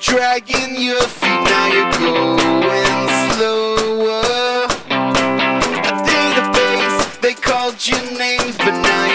dragging your feet, now you're going slower. A database, they called your names, but now you're